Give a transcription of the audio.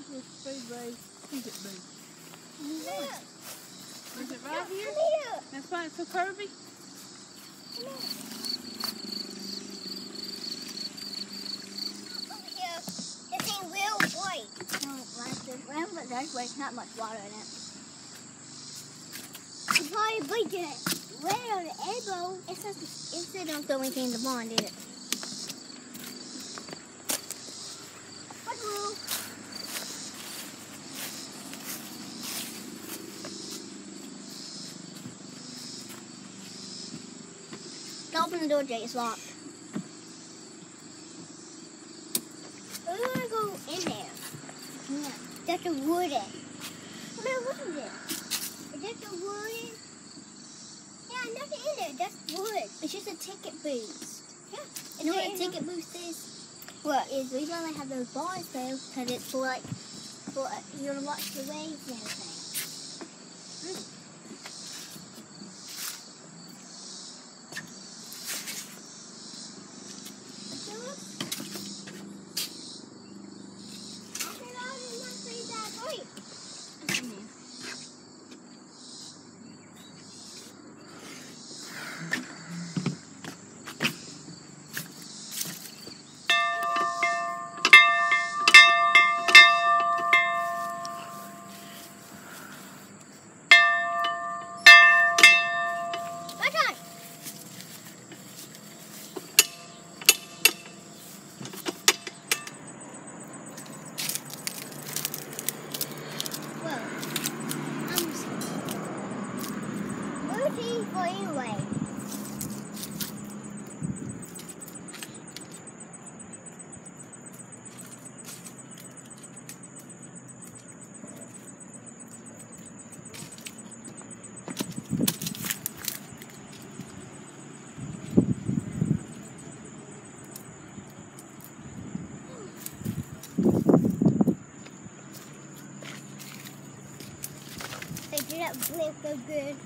Jump with speed race. Who's it? Look. Is it right here? That's why it's so curvy? Thing but there's like not much water in it. You probably breaking it. Right on the elbow. It's not, it's not throw anything in the pond, did it? Don't open the door, Jay. It's locked. We're gonna go in there. Yeah. That's a wooden. Man, what is it? Is that the wooden? Yeah, nothing in there. That's wood. It's just a ticket booth. Yeah. You know what a ticket booth is? What is the we only have those bars though, because it's for like for you want to watch the waves and everything. My hmm turn. Well, I'm rooting for anyway. They do that so good.